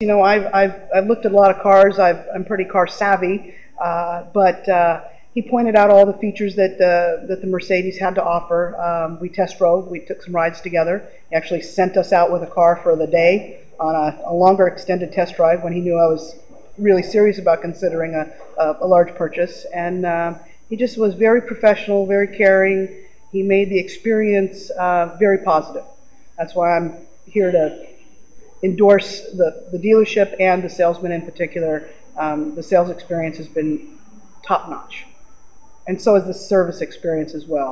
You know, I've, I've, I've looked at a lot of cars. I've, I'm pretty car savvy, uh, but uh, he pointed out all the features that uh, that the Mercedes had to offer. Um, we test drove. We took some rides together. He actually sent us out with a car for the day on a, a longer extended test drive when he knew I was really serious about considering a, a, a large purchase. And uh, he just was very professional, very caring. He made the experience uh, very positive. That's why I'm here to endorse the, the dealership and the salesman in particular. Um, the sales experience has been top notch. And so is the service experience as well.